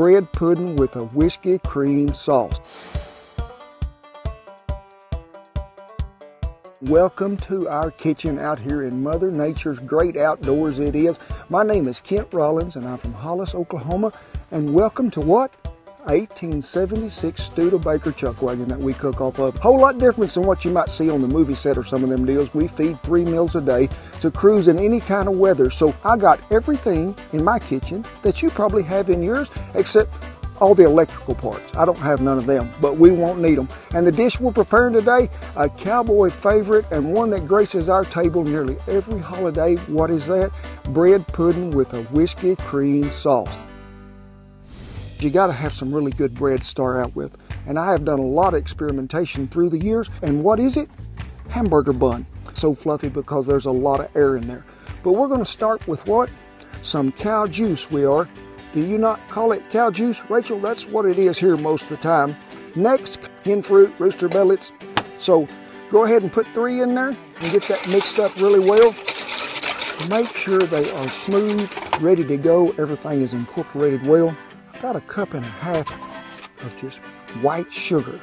bread pudding with a whiskey cream sauce. Welcome to our kitchen out here in Mother Nature's great outdoors it is. My name is Kent Rollins and I'm from Hollis, Oklahoma. And welcome to what? 1876 Studebaker chuck wagon that we cook off of. Whole lot different than what you might see on the movie set or some of them deals. We feed three meals a day to crews in any kind of weather. So I got everything in my kitchen that you probably have in yours except all the electrical parts. I don't have none of them, but we won't need them. And the dish we're preparing today, a cowboy favorite and one that graces our table nearly every holiday. What is that? Bread pudding with a whiskey cream sauce. You gotta have some really good bread to start out with. And I have done a lot of experimentation through the years. And what is it? Hamburger bun. So fluffy because there's a lot of air in there. But we're gonna start with what? Some cow juice we are. Do you not call it cow juice? Rachael, that's what it is here most of the time. Next, hen fruit, rooster billets. So go ahead and put three in there and get that mixed up really well. Make sure they are smooth, ready to go. Everything is incorporated well. About a cup and a half of just white sugar.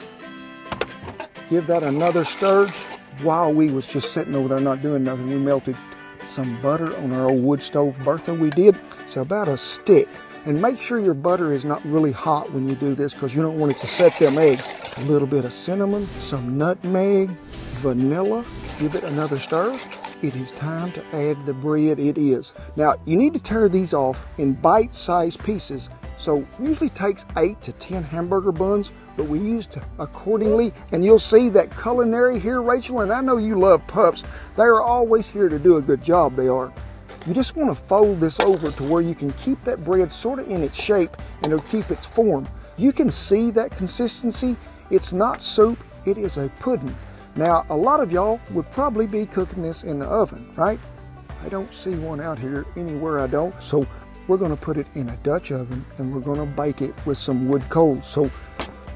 Give that another stir. While we was just sitting over there not doing nothing, we melted some butter on our old wood stove Bertha we did. So about a stick and make sure your butter is not really hot when you do this because you don't want it to set them eggs. A little bit of cinnamon, some nutmeg, vanilla. Give it another stir. It is time to add the bread. It is. Now, you need to tear these off in bite-sized pieces. So usually takes 8 to 10 hamburger buns, but we used accordingly. And you'll see that culinary here, Rachael, and I know you love pups. They are always here to do a good job, they are. You just want to fold this over to where you can keep that bread sort of in its shape and it'll keep its form. You can see that consistency. It's not soup, it is a pudding. Now, a lot of y'all would probably be cooking this in the oven, right? I don't see one out here anywhere I don't. So we're gonna put it in a Dutch oven and we're gonna bake it with some wood coals. So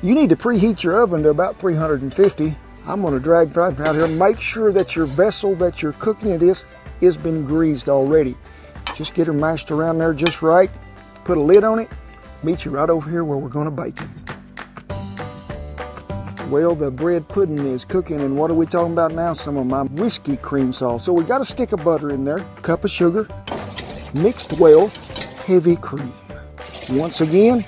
you need to preheat your oven to about 350. I'm gonna drag right out here. Make sure that your vessel that you're cooking it is has been greased already. Just get her mashed around there just right. Put a lid on it. Meet you right over here where we're gonna bake it. Well, the bread pudding is cooking, and what are we talking about now? Some of my whiskey cream sauce. So we got a stick of butter in there, cup of sugar, mixed well, heavy cream. Once again,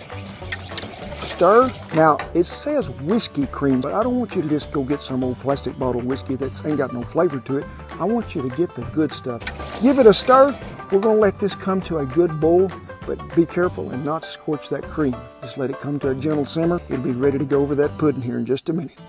stir. Now, it says whiskey cream, but I don't want you to just go get some old plastic bottle whiskey that ain't got no flavor to it. I want you to get the good stuff. Give it a stir. We're gonna let this come to a good boil, but be careful and not scorch that cream. Just let it come to a gentle simmer. It'll be ready to go over that pudding here in just a minute.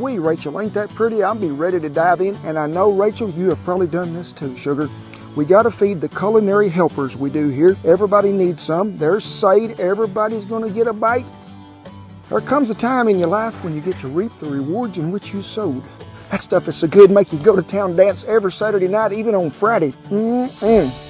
Wee, Rachael, ain't that pretty? I'll be ready to dive in, and I know, Rachael, you have probably done this too, sugar. We got to feed the culinary helpers we do here. Everybody needs some. There's Sade. Everybody's going to get a bite. There comes a time in your life when you get to reap the rewards in which you sowed. That stuff is so good, make you go to town dance every Saturday night, even on Friday. Mm-mm.